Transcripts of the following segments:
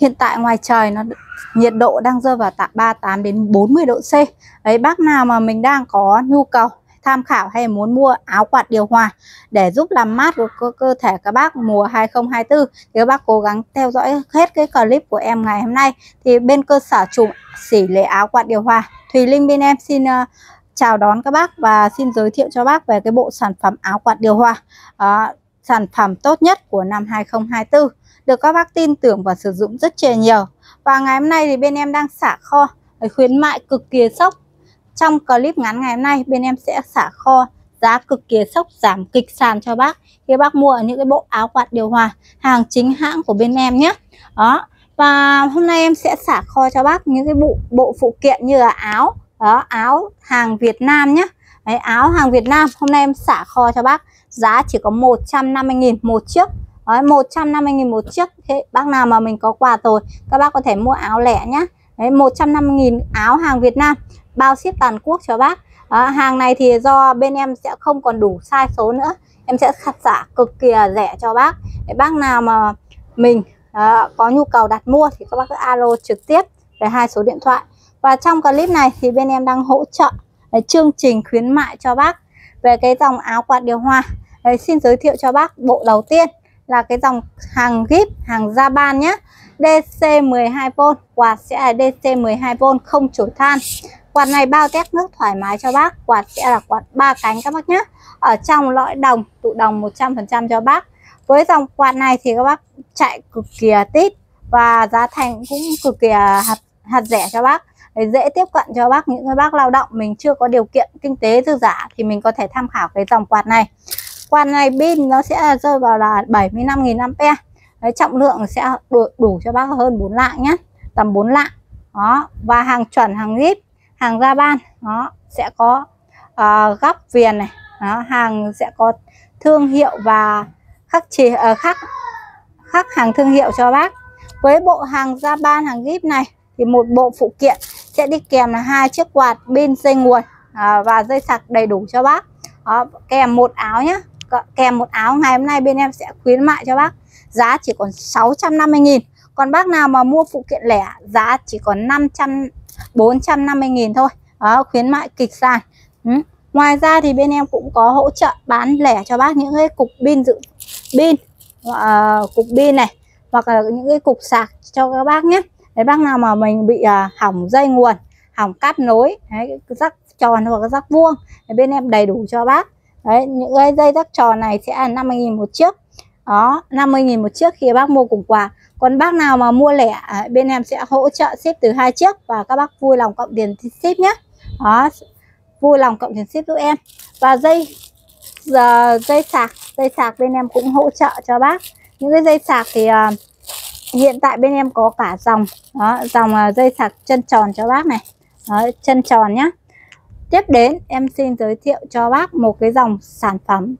hiện tại ngoài trời nó nhiệt độ đang rơi vào tại 38 đến 40 độ C. Đấy bác nào mà mình đang có nhu cầu tham khảo hay muốn mua áo quạt điều hòa để giúp làm mát của cơ, cơ thể các bác mùa 2024 thì các bác cố gắng theo dõi hết cái clip của em ngày hôm nay. Thì bên cơ sở chủ xỉ lệ áo quạt điều hòa Thùy Linh bên em xin uh, chào đón các bác và xin giới thiệu cho bác về cái bộ sản phẩm áo quạt điều hòa. Uh, sản phẩm tốt nhất của năm 2024 được các bác tin tưởng và sử dụng rất chè nhiều. Và ngày hôm nay thì bên em đang xả kho khuyến mại cực kỳ sốc. Trong clip ngắn ngày hôm nay, bên em sẽ xả kho, giá cực kỳ sốc, giảm kịch sàn cho bác. Khi bác mua ở những cái bộ áo quạt điều hòa, hàng chính hãng của bên em nhé. Đó, và hôm nay em sẽ xả kho cho bác những cái bộ bộ phụ kiện như là áo, đó, áo hàng Việt Nam nhé. Đấy, áo hàng Việt Nam hôm nay em xả kho cho bác. Giá chỉ có 150.000 một chiếc. Đấy, 150.000 một chiếc. Thế bác nào mà mình có quà rồi các bác có thể mua áo lẻ nhé Đấy, 150.000 áo hàng Việt Nam bao ship toàn quốc cho bác. À, hàng này thì do bên em sẽ không còn đủ size số nữa. Em sẽ khặt xả cực kỳ rẻ cho bác. Để bác nào mà mình à, có nhu cầu đặt mua thì các bác cứ alo trực tiếp về hai số điện thoại. Và trong clip này thì bên em đang hỗ trợ Đấy, chương trình khuyến mại cho bác về cái dòng áo quạt điều hòa. Đấy, xin giới thiệu cho bác bộ đầu tiên là cái dòng hàng gíp hàng da ban nhé DC 12V quạt sẽ là DC 12V không chổi than. Quạt này bao tét nước thoải mái cho bác Quạt sẽ là quạt ba cánh các bác nhé. Ở trong lõi đồng, tụ đồng 100% cho bác. Với dòng quạt này thì các bác chạy cực kỳ tít Và giá thành cũng cực kỳ hạt, hạt rẻ cho bác để dễ tiếp cận cho bác những người bác lao động mình chưa có điều kiện kinh tế dư giả thì mình có thể tham khảo cái dòng quạt này. Quạt này pin nó sẽ rơi vào là 75.000 ampe Đấy, trọng lượng sẽ đủ, đủ cho bác hơn 4 lạng nhé tầm 4 lạng. Đó và hàng chuẩn hàng zip, hàng ra ban nó sẽ có uh, góc viền này đó, hàng sẽ có thương hiệu và khắc chỉ uh, ờ, khắc khắc hàng thương hiệu cho bác. Với bộ hàng ra ban hàng zip này thì một bộ phụ kiện sẽ đi kèm là hai chiếc quạt pin dây nguồn à, và dây sạc đầy đủ cho bác. Đó, kèm một áo nhé kèm một áo ngày hôm nay bên em sẽ khuyến mại cho bác. Giá chỉ còn 650.000 còn bác nào mà mua phụ kiện lẻ giá chỉ còn 500 450.000 thôi. Đó, khuyến mại kịch sàn. Ừ. ngoài ra thì bên em cũng có hỗ trợ bán lẻ cho bác những cái cục pin dự pin uh, cục pin này hoặc là những cái cục sạc cho các bác nhé đấy bác nào mà mình bị à, hỏng dây nguồn hỏng cáp nối đấy, rắc tròn hoặc rắc vuông đấy, bên em đầy đủ cho bác. Đấy những cái dây rắc tròn này sẽ là 50.000 một chiếc. Đó 50.000 một chiếc khi bác mua cùng quà. Còn bác nào mà mua lẻ à, bên em sẽ hỗ trợ ship từ hai chiếc và các bác vui lòng cộng tiền ship nhé. Đó vui lòng cộng tiền ship giúp em. Và dây giờ dây sạc dây sạc bên em cũng hỗ trợ cho bác. Những cái dây sạc thì uh, hiện tại bên em có cả dòng. Đó dòng à, dây sạc chân tròn cho bác này. Đó, chân tròn nhá. Tiếp đến em xin giới thiệu cho bác một cái dòng sản phẩm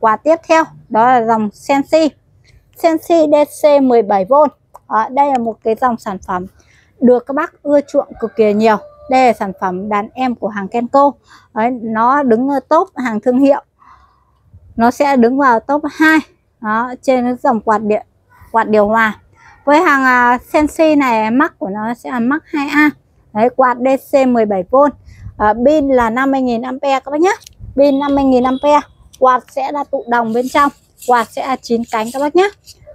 quà tiếp theo. Đó là dòng Sensi. Sensi DC 17V đó, đây là một cái dòng sản phẩm được các bác ưa chuộng cực kỳ nhiều. Đây là sản phẩm đàn em của hàng kenco, Đấy, nó đứng ở top hàng thương hiệu. Nó sẽ đứng vào top 2 đó, trên dòng quạt điện quạt điều hòa với hàng uh, Sensi này mắc của nó sẽ là mắc 2A đấy quạt DC 17V uh, pin là 50.000 A các bác nhé pin 50.000 A quạt sẽ là tụ đồng bên trong quạt sẽ là 9 cánh các bác nhé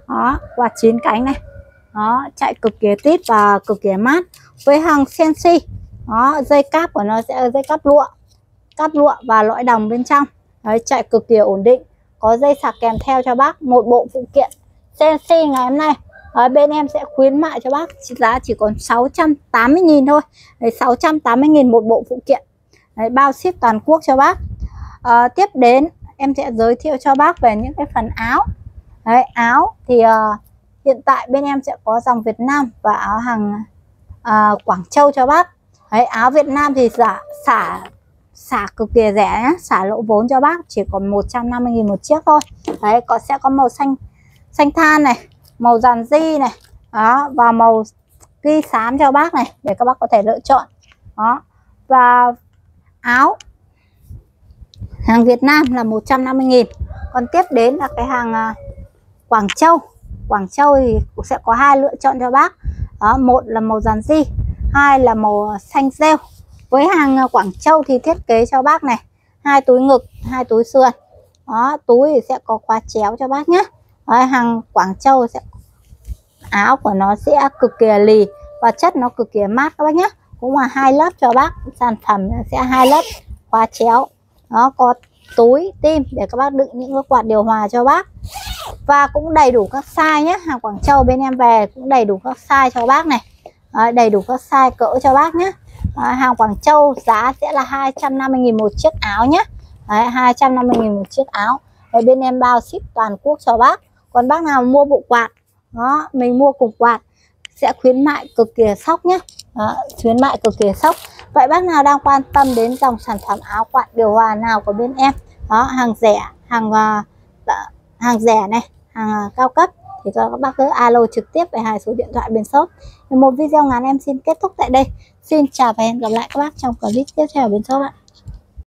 đó quạt 9 cánh này. Đó chạy cực kỳ tít và cực kỳ mát. Với hàng Sensi đó dây cáp của nó sẽ là dây cáp lụa cáp lụa và lõi đồng bên trong. Đấy chạy cực kỳ ổn định. Có dây sạc kèm theo cho bác một bộ phụ kiện. Sensi ngày hôm nay ở bên em sẽ khuyến mại cho bác giá chỉ còn 680.000 thôi. Đấy 680.000 một bộ phụ kiện. Đấy, bao ship toàn quốc cho bác. À, tiếp đến em sẽ giới thiệu cho bác về những cái phần áo. Đấy, áo thì uh, hiện tại bên em sẽ có dòng Việt Nam và áo hàng uh, Quảng Châu cho bác. Đấy, áo Việt Nam thì giả xả xả cực kỳ rẻ nhá, xả lỗ vốn cho bác chỉ còn 150.000 một chiếc thôi. Đấy có sẽ có màu xanh xanh than này màu giàn di này, đó, và màu ghi xám cho bác này, để các bác có thể lựa chọn. Đó, và áo. Hàng Việt Nam là 150.000 còn tiếp đến là cái hàng à, Quảng Châu. Quảng Châu thì cũng sẽ có hai lựa chọn cho bác. Đó, một là màu giàn di, hai là màu xanh rêu. Với hàng à, Quảng Châu thì thiết kế cho bác này, hai túi ngực, hai túi sườn. Đó, túi thì sẽ có khóa chéo cho bác nhé. Đấy, hàng Quảng Châu sẽ áo của nó sẽ cực kỳ lì và chất nó cực kỳ mát các bác nhé cũng là hai lớp cho bác sản phẩm sẽ hai lớp khóa chéo. Nó có túi tim để các bác đựng những cái quạt điều hòa cho bác. Và cũng đầy đủ các size nhé hàng Quảng Châu bên em về cũng đầy đủ các size cho bác này. Đấy, đầy đủ các size cỡ cho bác nhé Đấy, hàng Quảng Châu giá sẽ là 250.000 một chiếc áo nhé Đấy, 250.000 một chiếc áo. Đấy, bên em bao ship toàn quốc cho bác còn bác nào mua bộ quạt đó mình mua cùng quạt sẽ khuyến mại cực kỳ sốc nhé đó, khuyến mại cực kỳ sốc vậy bác nào đang quan tâm đến dòng sản phẩm áo quạt điều hòa nào của bên em? Đó hàng rẻ hàng uh, hàng rẻ này hàng uh, cao cấp thì các bác cứ alo trực tiếp về hai số điện thoại bên shop. Một video ngắn em xin kết thúc tại đây. Xin chào và hẹn gặp lại các bác trong clip tiếp theo bên shop ạ.